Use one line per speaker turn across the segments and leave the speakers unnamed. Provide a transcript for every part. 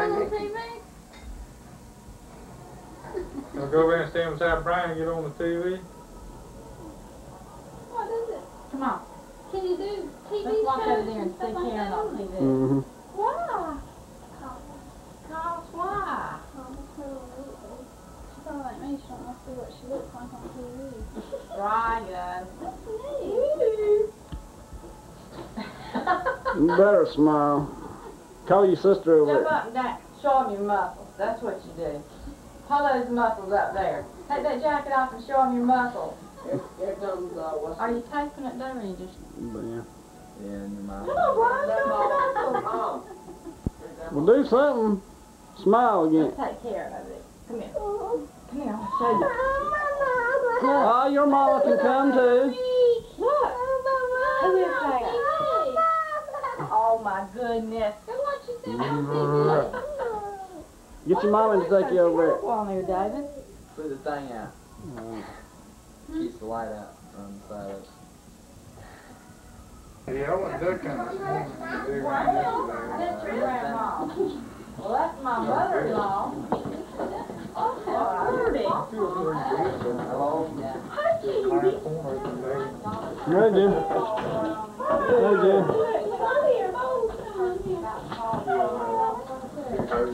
on TV?
I'll go over and stand beside Brian and get on the TV.
What is it?
Come on,
Can you do TV
let's walk over there and
and
see
stuff like
Karen
that?
on TV.
Mm-hmm.
Why?
Cause why?
She's not like me, she don't want to see what she looks like on TV.
Ryan.
You better smile. Call your sister over
Jump up and down, show them your muscles. That's what you do. Pull those muscles up there. Take that jacket off and show them your muscles.
Here comes, uh, what's
Are you taping it there or you just?
But yeah.
Yeah, in your mouth.
Come on, Brian, show them your muscles.
Well, do something. Smile again.
Let's take care of it. Come here. Come here, I'll show you.
Oh, your mama can come too.
Look. Who is that? Oh my goodness. Mm-hmm.
Get your mama to take you over
Go on there, David.
Put the thing out.
there.
Keeps the light out on the side of it.
Yeah, I went duck hunting this morning. I did yesterday.
That's your grandma. Well, that's my mother-in-law. Oh, how pretty.
Last corner of the day.
Right, Jim. Right,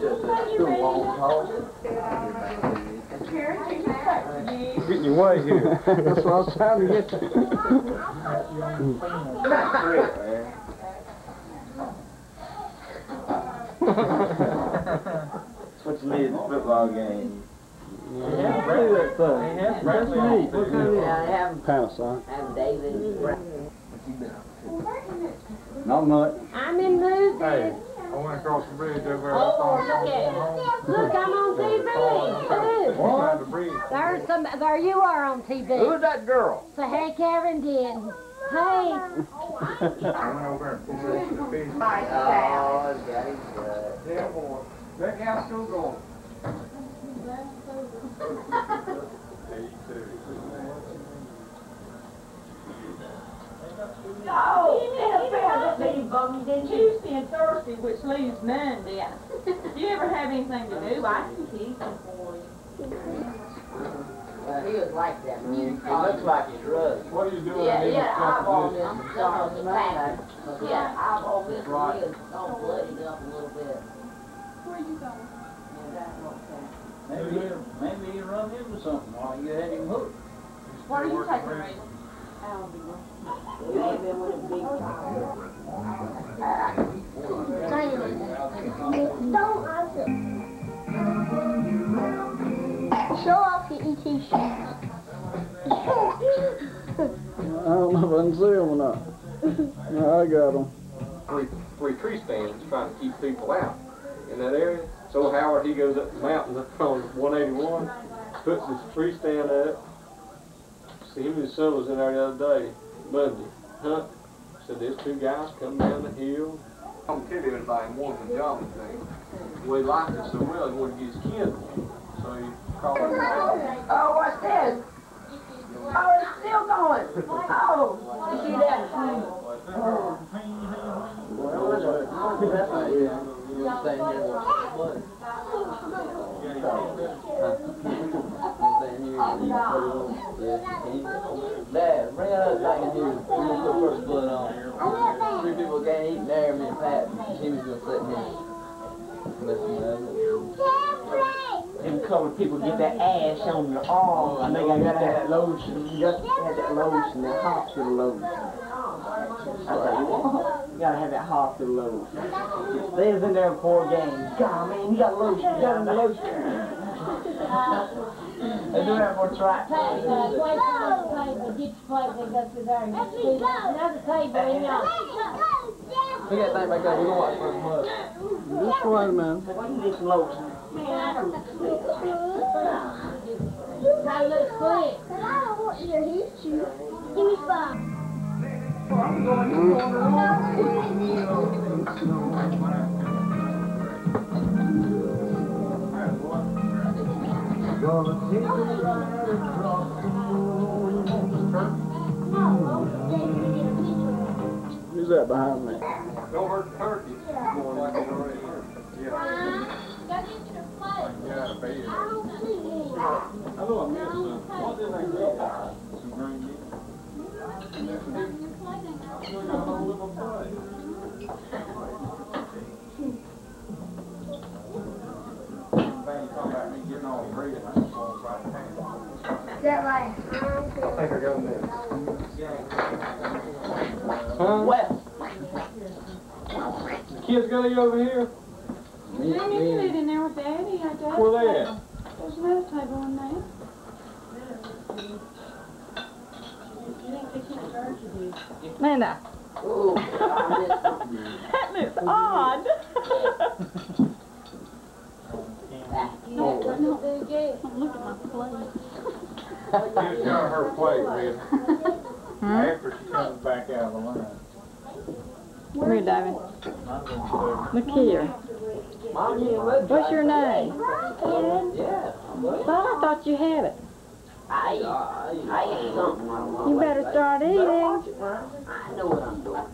Jim.
Getting your way here.
That's what I was trying to get to.
That's what you need in a football game.
Yeah, thing.
That's
neat. What kind of
I have,
Panasonic?
have David.
Not much.
I'm in movies.
Hey, I went across the bridge over there.
Oh, look at it. Look, I'm on TV. Look.
Behind the bridge.
There's some, there you are on TV.
Who's that girl?
So, hey, Karen did. Hey.
I went over and pulled the fish.
Oh, got his butt.
Yeah, boy. That gal's still going.
Oh, Tuesday and Thursday, which leaves Monday. Do you ever have anything to do? Oh, I can keep them for you.
Well, he was like that. He looks like he's rusty.
What are you doing?
Yeah, yeah,
this
eyeball
competition?
this, some of the back. Yeah, eyeball this, right. all bloodied up a little bit.
Where are you going?
Yeah, that's okay.
Maybe he, maybe he run into something while you had him hooked.
What are you taking, Ray?
Maybe with a big
oh, Show No, I got them.
three, three tree stands trying to keep people out in that area. So Howard, he goes up the mountain on 181, puts his tree stand up. See him and his son was in there the other day, Monday, Huh? Said there's two guys come down the hill. Don't kill anybody more than John thing. We he liked it so well, he wanted to get his kin. So he called him.
Oh, what's this? Oh, it's still going. Oh, you see that?
Dad, bring here. We're gonna put first blood on.
Three people can't eat and Pat, gonna
Them colored people get that ash on their arm, and they gotta get that lotion. You got to have that lotion, that hospital lotion. I tell you what, you gotta have that hospital lotion. They was in there before a game. God, man, you got lotion, you got the lotion. They do that for a track.
Take, uh, wait for table, get your plate, and go through there and get your food. Another table in y'all.
Look at that thing back there, we're gonna watch first blood.
Just wait a minute.
Why you get some lotion?
Gotta look quick. I don't want your history. Give me some.
Who's that behind me?
Don't hurt turkey. Going like they already. Yeah.
bed.
I don't see any.
I know I missed some. What did I get? Some green beans.
That right?
I think I got next.
Huh?
Well,
The kids gonna eat over here?
Me,
Then you
me,
eat in there with Daddy, I guess.
Where they at?
There's another table in there. Linda,
ooh, I missed something.
that looks odd.
Oh,
Look at my plate.
Just got her plate with after she comes back out of the line.
Come here, David. Look here.
You look
What's your name?
Yeah.
Well, I thought you had it. You better start eating.
I know what I'm doing.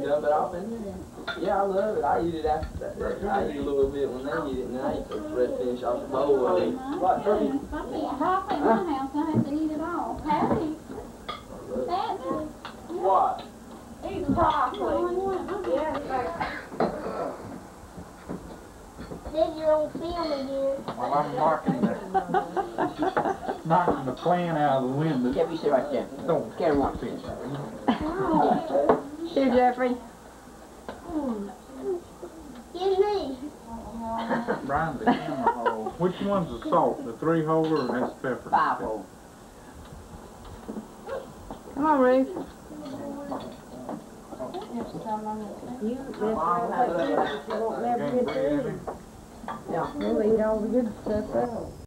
You dump it off in there? Yeah, I love it. I eat it after that. I eat a little bit when they eat it, and then I eat the rest finish off the bowl. I eat. What, turkey?
Half in my house, I have to eat it all. Patty. Patty.
What?
Eat broccoli.
Then you're on film again.
While I'm knocking the, knocking the plan out of the window.
Can't be sit right there.
Don't
Can't watch this.
Here, Jeffrey.
Give me.
Brian's the camera hole. Which one's the salt? The three holder or that's pepper?
Five hole.
Come on, Ruth.
You ain't bread in it?
We'll eat all the good stuff out.